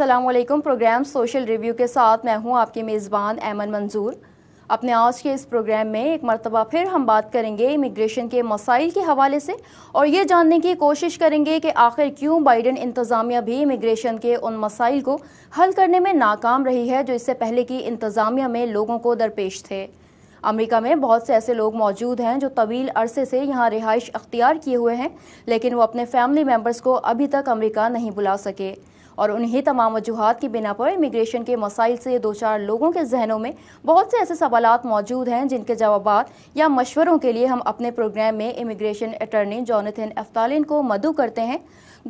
السلام علیکم، programme social review کے ساتھ میں ہوں آپ کے میزبان ایمن منظور۔ اپنے آج کے اس پروگرام میں ایک مرتبہ پھر ہم بات کریں گے امیگریشن کے مسائل کے حوالے سے اور یہ جاننے کی کوشش کریں گے کہ آخر کیوں بائیڈن انتظامیہ بھی امیگریشن کے ان مسائل کو حل کرنے میں ناکام رہی ہے جو اس سے پہلے کی انتظامیہ میں لوگوں کو درپیش تھے۔ امریکہ میں بہت سے ایسے لوگ موجود ہیں جو طویل عرصے سے یہاں رہائش اختیار کیے ہوئے ہیں، لیکن وہ اپنے فیملی ممبرز کو ابھی تک امریکہ نہیں بلا سکے۔ اور انہی تمام وجوہات کی بنا پر امیگریشن کے مسائل سے دو چار لوگوں کے ذہنوں میں بہت سے ایسے سوالات موجود ہیں جن کے جوابات یا مشوروں کے لیے ہم اپنے پروگرام میں امیگریشن اٹرنی جونتھن افتالین کو مدعو کرتے ہیں۔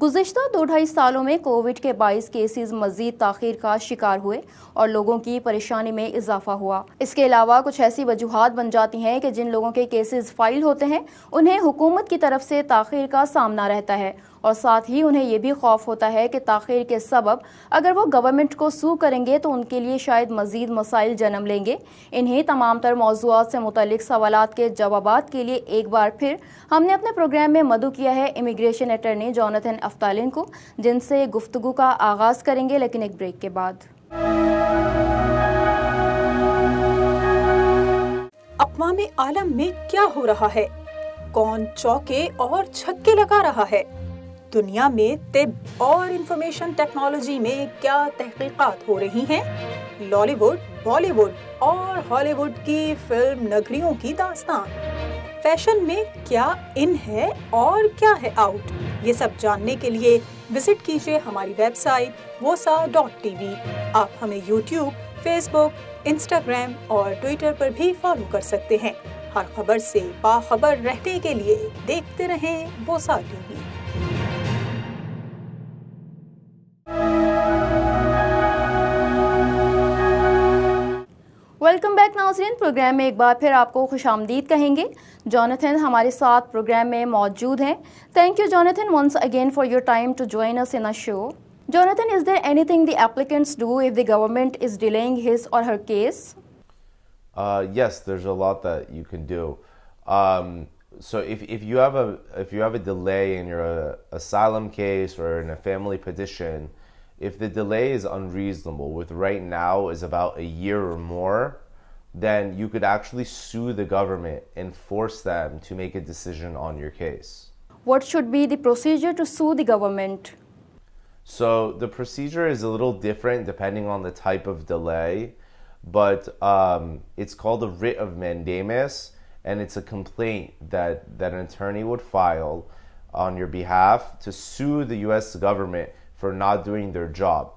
گزشتہ دو ڈھائی سالوں میں کووڈ کے باعث کیسز مزید تاخیر کا شکار ہوئے اور لوگوں کی پریشانی میں اضافہ ہوا۔ اس کے علاوہ کچھ ایسی وجوہات بن جاتی ہیں کہ جن لوگوں کے کیسز فائل ہوتے ہیں، انہیں حکومت کی طرف سے تاخیر کا سامنا رہتا ہے۔ اور ساتھ ہی انہیں یہ بھی خوف ہوتا ہے کہ تاخیر کے سبب اگر وہ گورنمنٹ کو سو کریں گے تو ان کے لیے شاید مزید مسائل جنم لیں گے۔ انہیں تمام تر موضوعات سے متعلق سوالات کے جوابات کے لیے ایک بار پھر ہم نے اپنے پروگرام میں مدعو کیا ہے امیگریشن اٹرنی جونتھن افتالین کو، جن سے گفتگو کا آغاز کریں گے لیکن ایک بریک کے بعد۔ اقوام عالم میں کیا ہو رہا ہے؟ کون چوکے اور چھکے لگا رہا ہے؟ دنیا میں طب اور انفارمیشن ٹیکنالوجی میں کیا تحقیقات ہو رہی ہیں؟ لالی ووڈ بالی ووڈ اور ہالی ووڈ کی فلم نگریوں کی داستان۔ فیشن میں کیا ان ہے اور کیا ہے آؤٹ؟ یہ سب جاننے کے لیے وزٹ کیجیے ہماری website Wusa dot T V آپ ہمیں یوٹیوب فیس بک انسٹاگرام اور ٹویٹر پر بھی فالو کر سکتے ہیں۔ ہر خبر سے باخبر رہنے کے لیے دیکھتے رہیں ووسا ٹی وی बैक नाजरीन प्रोग्राम में एक बार फिर आपको खुश आमदीद कहेंगे जॉनथन हमारे साथ प्रोग्राम में मौजूद हैं thank you Jonathan once again for your time to join us in a show Jonathan, is there anything the applicants do if the government is delaying his or her case? Uh, yes, there's a lot that you can do. Um, so if, if you have a if you have a delay in your uh, asylum case or in a family petition, if the delay is unreasonable, with right now is about a year or more, then you could actually sue the government and force them to make a decision on your case. What should be the procedure to sue the government? So the procedure is a little different depending on the type of delay, but um, it's called a writ of mandamus, and it's a complaint that, that an attorney would file on your behalf to sue the U.S. government for not doing their job.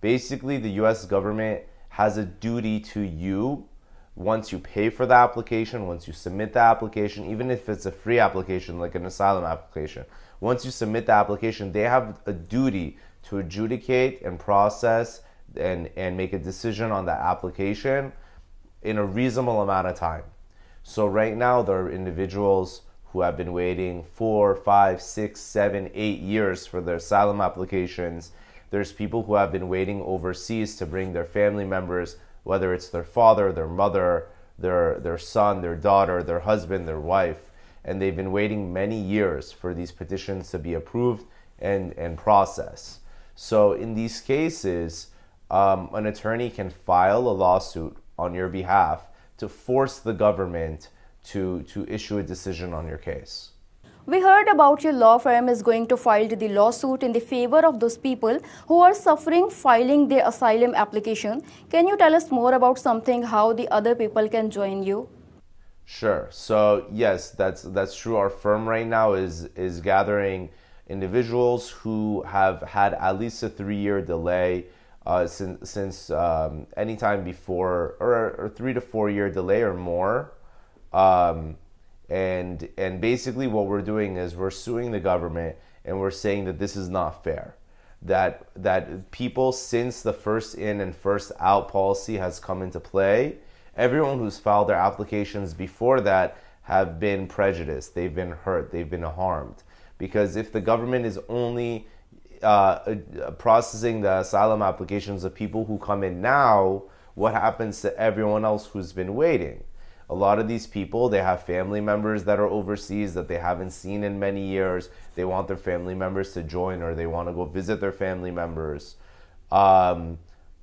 Basically, the US government has a duty to you once you pay for the application, once you submit the application, even if it's a free application like an asylum application. Once you submit the application, they have a duty to adjudicate and process and, and make a decision on the application in a reasonable amount of time. So, right now, there are individuals who have been waiting four, five, six, seven, eight years for their asylum applications. There's people who have been waiting overseas to bring their family members, whether it's their father, their mother, their, their son, their daughter, their husband, their wife. And they've been waiting many years for these petitions to be approved and, and processed. So, in these cases, um, an attorney can file a lawsuit on your behalf to force the government to, to issue a decision on your case. We heard about your law firm is going to file the lawsuit in the favor of those people who are suffering filing their asylum application. Can you tell us more about something how the other people can join you? Sure. So yes, that's that's true. Our firm right now is is gathering individuals who have had at least a three year delay uh, since since um, any time before, or, or three to four year delay or more um, and and basically what we're doing is we're suing the government and we're saying that this is not fair. That that people since the first in and first out policy has come into play, everyone who's filed their applications before that have been prejudiced. They've been hurt. They've been harmed. Because if the government is only uh, uh processing the asylum applications of people who come in now, what happens to everyone else who's been waiting? A lot of these people they have family members that are overseas that they haven't seen in many years they want their family members to join or they want to go visit their family members um,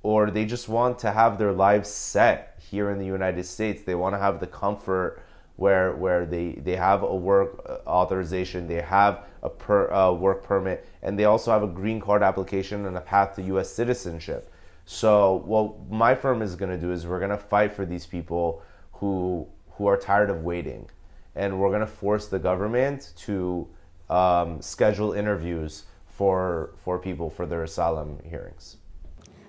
or they just want to have their lives set here in the United States. They want to have the comfort where where they they have a work uh, authorization, they have a per, uh, work permit, and they also have a green card application and a path to U.S. citizenship. So what my firm is going to do is we're going to fight for these people who who are tired of waiting, and we're going to force the government to um, schedule interviews for for people for their asylum hearings.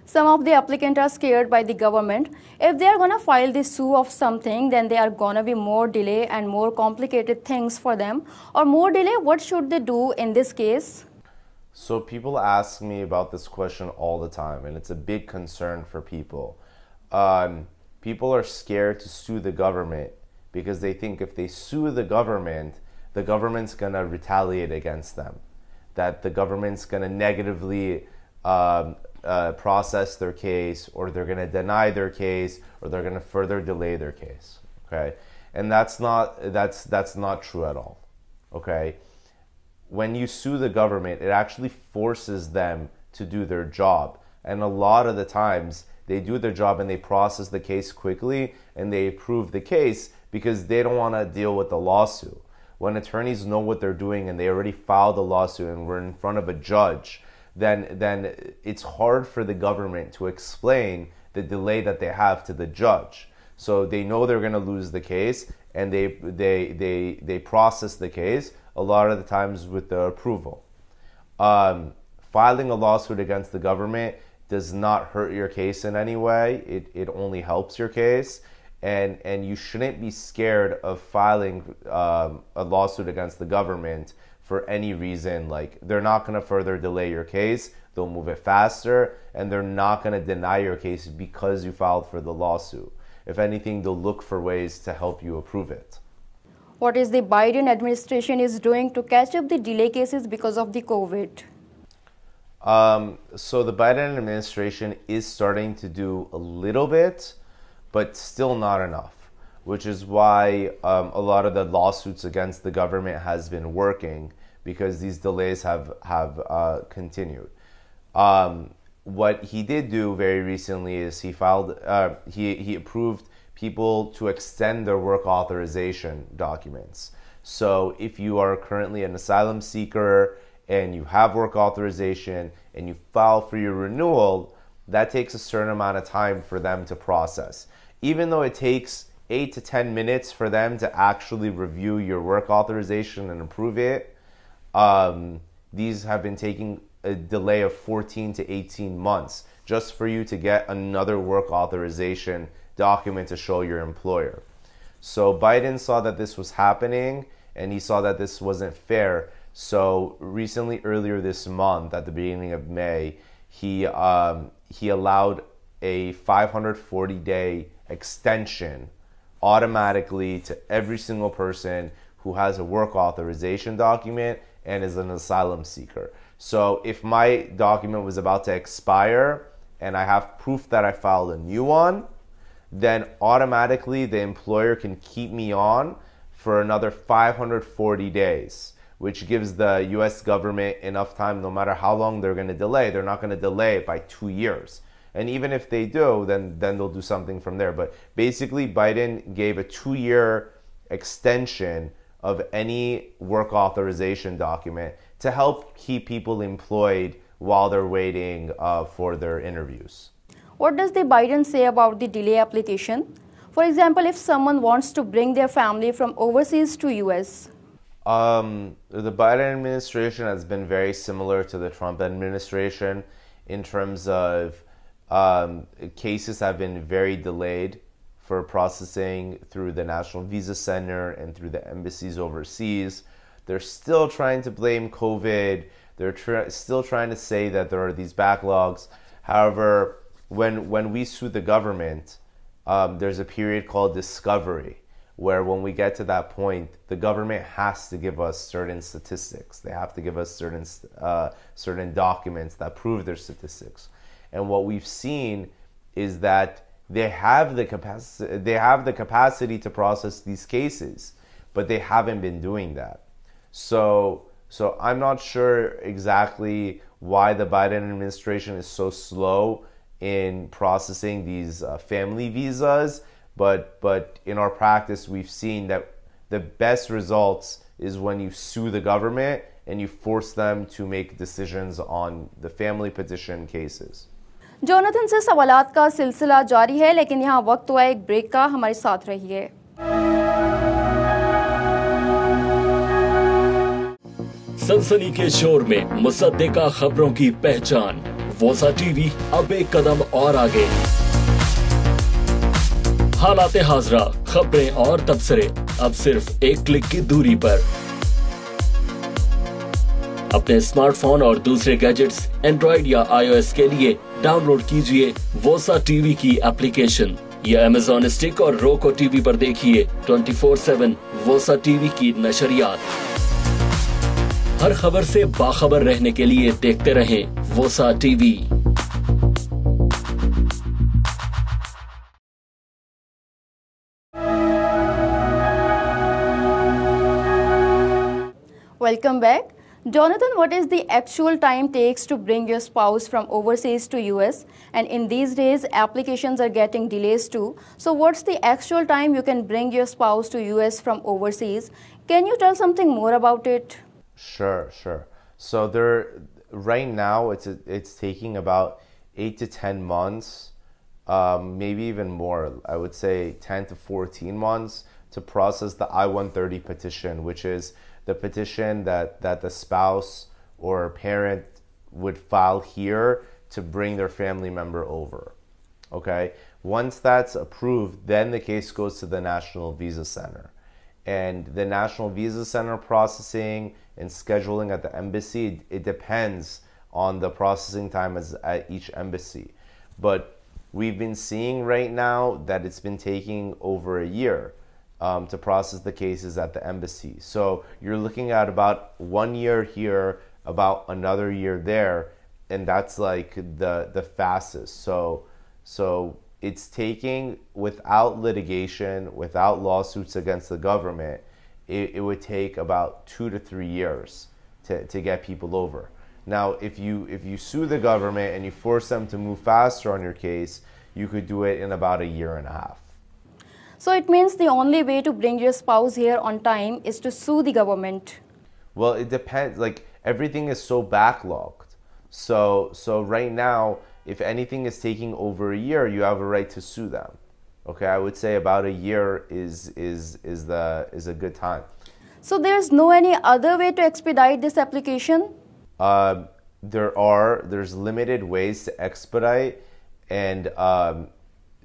Some of the applicants are scared by the government. If they are going to file the sue of something, then there are going to be more delay and more complicated things for them. Or more delay, what should they do in this case? So people ask me about this question all the time, and it's a big concern for people. Um, people are scared to sue the government because they think if they sue the government, the government's going to retaliate against them, that the government's going to negatively um, uh, process their case or they're going to deny their case or they're going to further delay their case okay? And that's not that's that's not true at all okay? When you sue the government it actually forces them to do their job and a lot of the times they do their job and they process the case quickly and they approve the case because they don't want to deal with the lawsuit when attorneys know what they're doing and they already filed a lawsuit and we're in front of a judge then then it's hard for the government to explain the delay that they have to the judge. So they know they're going to lose the case, and they they they they process the case a lot of the times with the approval. Um, filing a lawsuit against the government does not hurt your case in any way. It it only helps your case, and and you shouldn't be scared of filing um, a lawsuit against the government for any reason. Like they're not going to further delay your case, they'll move it faster, and they're not going to deny your case because you filed for the lawsuit. If anything, they'll look for ways to help you approve it. What is the Biden administration is doing to catch up the delay cases because of the COVID? Um, so the Biden administration is starting to do a little bit, but still not enough which is why um, a lot of the lawsuits against the government has been working because these delays have have uh, continued. Um, what he did do very recently is he filed uh, he he approved people to extend their work authorization documents. So if you are currently an asylum seeker and you have work authorization and you file for your renewal, that takes a certain amount of time for them to process. Even though it takes eight to 10 minutes for them to actually review your work authorization and approve it. Um, these have been taking a delay of 14 to 18 months just for you to get another work authorization document to show your employer. So Biden saw that this was happening and he saw that this wasn't fair. So recently, earlier this month, at the beginning of May, he um, he allowed a 540 day extension automatically to every single person who has a work authorization document and is an asylum seeker. So if my document was about to expire and I have proof that I filed a new one, then automatically the employer can keep me on for another 540 days, which gives the US government enough time, no matter how long they're going to delay, they're not going to delay it by two years. And even if they do, then then they'll do something from there. But basically, Biden gave a two-year extension of any work authorization document to help keep people employed while they're waiting uh, for their interviews. What does the Biden say about the delay application? For example, if someone wants to bring their family from overseas to US. Um, the Biden administration has been very similar to the Trump administration in terms of um, cases have been very delayed for processing through the National Visa Center and through the embassies overseas. They're still trying to blame COVID. They're tr- still trying to say that there are these backlogs. However, when when we sue the government, um, there's a period called discovery, where when we get to that point, the government has to give us certain statistics. They have to give us certain uh, certain documents that prove their statistics. And what we've seen is that they have the capacity they have the capacity to process these cases, but they haven't been doing that. So So I'm not sure exactly why the Biden administration is so slow in processing these uh, family visas, but but in our practice we've seen that the best results is when you sue the government and you force them to make decisions on the family petition cases. Jonathan से सवालात का सिलसिला जारी है लेकिन यहाँ वक्त हुआ एक ब्रेक का हमारे साथ रहिए सनसनी के शोर में मुसद्दिका खबरों की पहचान वोसा टीवी अब एक कदम और आगे حالات حاضرہ، خبریں اور تبصرے۔ اب صرف ایک کلک کی دوری پر۔ اپنے اسمارٹ فون اور دوسرے گیجٹس انڈرائیڈ یا آئی او ایس کے لیے ڈاؤن لوڈ کیجیے ووسا ٹی وی کی اپلیکیشن۔ یا امیزون اسٹک اور روکو ٹی وی پر دیکھیے۔ 24/7 ووسا ٹی وی کی نشریات۔ ہر خبر سے باخبر رہنے کے لیے دیکھتے رہیں ووسا T V. Welcome back. Jonathan, what is the actual time takes to bring your spouse from overseas to US? And in these days, applications are getting delays too. So what's the actual time you can bring your spouse to US from overseas? Can you tell something more about it? Sure, sure. So there, right now, it's it's taking about eight to ten months, um, maybe even more. I would say ten to fourteen months to process the I-130 petition, which is the petition that that the spouse or parent would file here to bring their family member over. Okay. Once that's approved, then the case goes to the National Visa Center. And the National Visa Center processing and scheduling at the embassy, it depends on the processing time as at each embassy. But we've been seeing right now that it's been taking over a year um, to process the cases at the embassy. So you're looking at about one year here, about another year there, and that's like the the fastest. So so it's taking without litigation, without lawsuits against the government, it, it would take about two to three years to, to get people over. Now, if you if you sue the government and you force them to move faster on your case, you could do it in about a year and a half. So it means the only way to bring your spouse here on time is to sue the government. Well, it depends. Like everything is so backlogged. So so right now, if anything is taking over a year, you have a right to sue them. Okay, I would say about a year is is is the is a good time. So there's no any other way to expedite this application? Uh, there are there's limited ways to expedite, and um,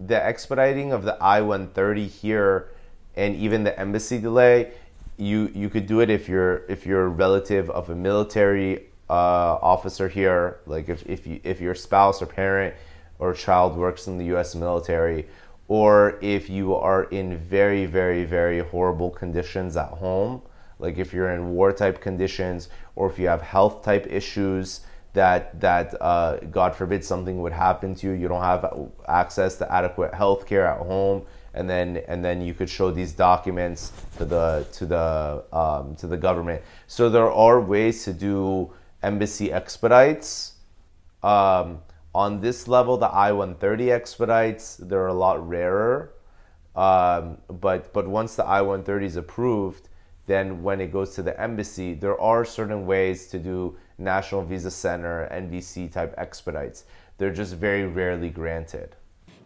the expediting of the I-130 here, and even the embassy delay, you you could do it if you're if you're a relative of a military uh, officer here, like if if you, if your spouse or parent or child works in the U.S. military or if you are in very, very, very horrible conditions at home, like if you're in war type conditions, or if you have health type issues that that uh, God forbid something would happen to you, you don't have access to adequate health care at home, and then and then you could show these documents to the to the um, to the government. So there are ways to do embassy expedites. Um, on this level, the I-130 expedites, they're a lot rarer. Um, but, but once the I-130 is approved, then when it goes to the embassy, there are certain ways to do National Visa Center, NVC type expedites. They're just very rarely granted.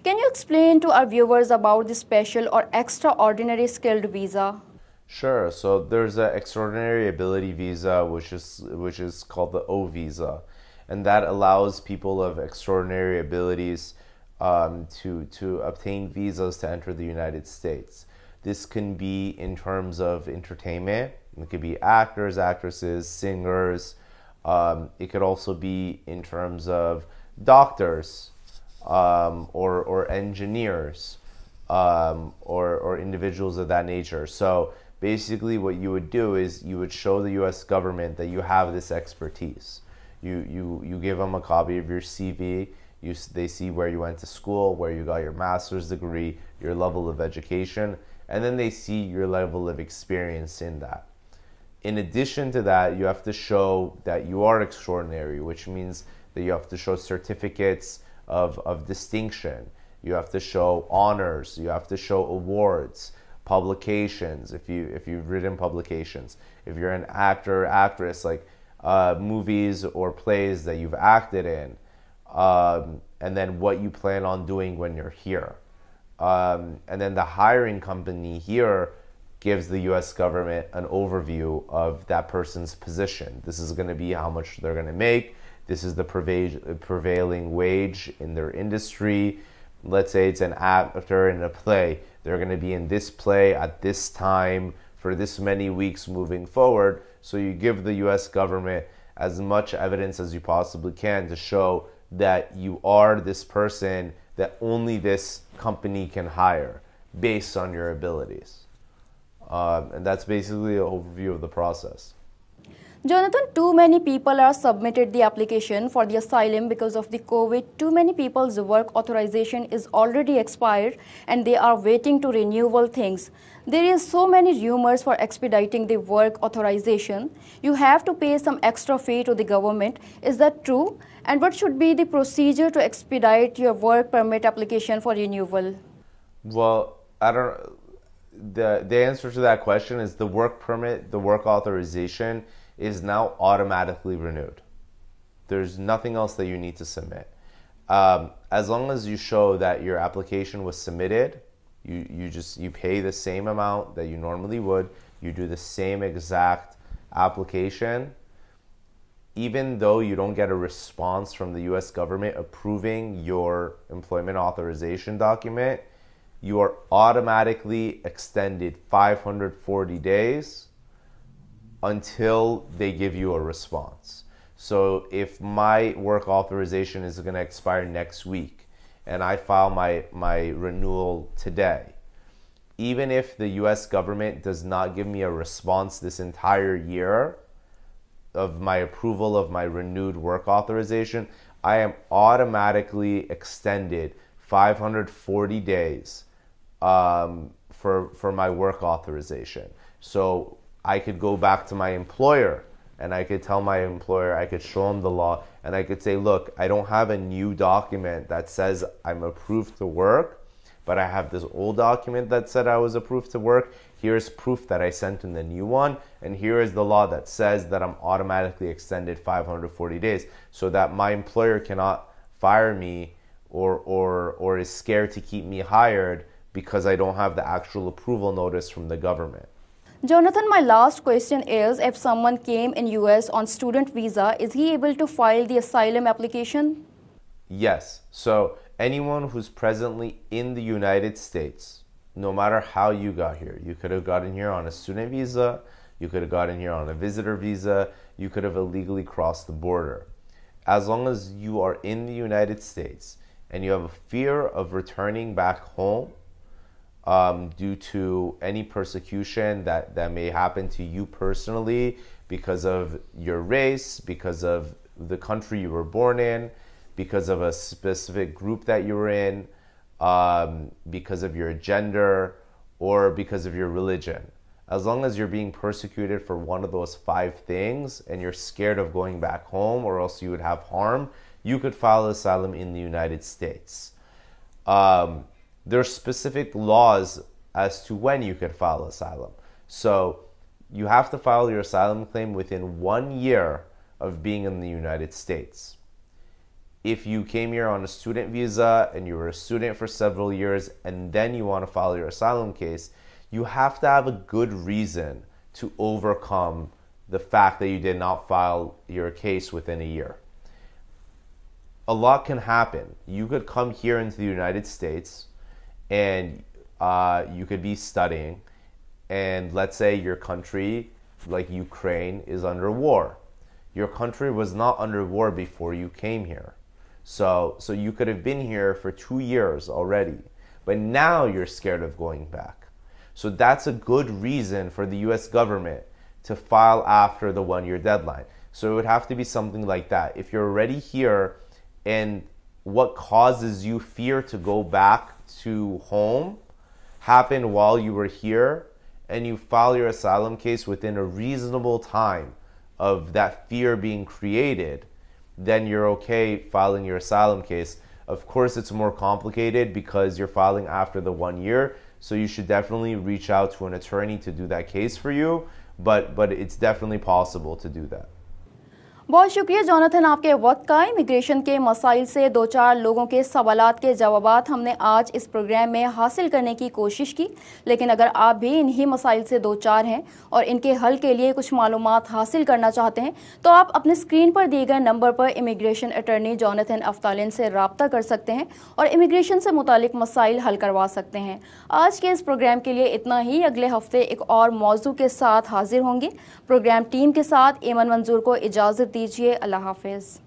Can you explain to our viewers about the special or extraordinary skilled visa? Sure. So there's an extraordinary ability visa, which is which is called the O visa and that allows people of extraordinary abilities um, to, to obtain visas to enter the United States. This can be in terms of entertainment, it could be actors, actresses, singers. Um, it could also be in terms of doctors um, or, or engineers um, or, or individuals of that nature. So basically, what you would do is you would show the US government that you have this expertise you you you give them a copy of your CV. You they see where you went to school, where you got your master's degree, your level of education, and then they see your level of experience in that. In addition to that, you have to show that you are extraordinary, which means that you have to show certificates of, of distinction. You have to show honors. You have to show awards, publications. If you if you've written publications, if you're an actor or actress, like uh, movies or plays that you've acted in, um, and then what you plan on doing when you're here. Um, and then the hiring company here gives the US government an overview of that person's position. This is going to be how much they're going to make. This is the prevailing wage in their industry. Let's say it's an actor in a play. They're going to be in this play at this time for this many weeks moving forward. So you give the US government as much evidence as you possibly can to show that you are this person that only this company can hire based on your abilities. Um, and that's basically an overview of the process. Jonathan, too many people are submitted the application for the asylum because of the COVID. Too many people's work authorization is already expired and they are waiting to renewal things. There is so many rumors for expediting the work authorization. You have to pay some extra fee to the government. Is that true? And what should be the procedure to expedite your work permit application for renewal? Well, I don't the the answer to that question is the work permit, the work authorization is now automatically renewed. There's nothing else that you need to submit. Um, as long as you show that your application was submitted, you, you just you pay the same amount that you normally would. You do the same exact application. Even though you don't get a response from the US government approving your employment authorization document, you are automatically extended 540 days until they give you a response. So if my work authorization is going to expire next week and I file my, my renewal today, even if the US government does not give me a response this entire year of my approval of my renewed work authorization, I am automatically extended 540 days um, for, for my work authorization. So I could go back to my employer and I could tell my employer, I could show them the law, and I could say, look, I don't have a new document that says I'm approved to work, but I have this old document that said I was approved to work. Here's proof that I sent in the new one, and here is the law that says that I'm automatically extended 540 days so that my employer cannot fire me or, or, or is scared to keep me hired because I don't have the actual approval notice from the government. Jonathan, my last question is if someone came in US on student visa, is he able to file the asylum application? Yes. So anyone who's presently in the United States, no matter how you got here, you could have gotten here on a student visa, you could have gotten here on a visitor visa, you could have illegally crossed the border. As long as you are in the United States and you have a fear of returning back home, um, due to any persecution that, that may happen to you personally because of your race, because of the country you were born in, because of a specific group that you were in, um, because of your gender, or because of your religion. As long as you're being persecuted for one of those five things and you're scared of going back home or else you would have harm, you could file asylum in the United States. Um, there are specific laws as to when you can file asylum. So you have to file your asylum claim within one year of being in the United States. If you came here on a student visa and you were a student for several years and then you want to file your asylum case, you have to have a good reason to overcome the fact that you did not file your case within a year. A lot can happen. You could come here into the United States and uh, you could be studying, and let's say your country, like Ukraine, is under war. Your country was not under war before you came here. So, so you could have been here for two years already, but now you're scared of going back. So that's a good reason for the US government to file after the one year deadline. So it would have to be something like that. If you're already here and what causes you fear to go back to home happened while you were here and you file your asylum case within a reasonable time of that fear being created, then you're okay filing your asylum case. Of course, it's more complicated because you're filing after the one year, so you should definitely reach out to an attorney to do that case for you. But but it's definitely possible to do that. بہت شکریہ جانتھن آپ کے وقت کا immigration کے مسائل سے دو چار لوگوں کے سوالات کے جوابات ہم نے آج اس پروگرام میں حاصل کرنے کی کوشش کی۔ لیکن اگر آپ بھی انہی مسائل سے دو چار ہیں اور ان کے حل کے لیے کچھ معلومات حاصل کرنا چاہتے ہیں، تو آپ اپنے اسکرین پر دیے گئے نمبر پر امیگریشن اٹرنی جانتھن افتالین سے رابطہ کر سکتے ہیں اور امیگریشن سے متعلق مسائل حل کروا سکتے ہیں۔ آج کے اس پروگرام کے لیے اتنا ہی۔ اگلے ہفتے ایک اور موضوع کے ساتھ حاضر ہوں گے۔ پروگرام ٹیم کے ساتھ ایمن منظور کو اجازت دیجیے اللہ حافظ۔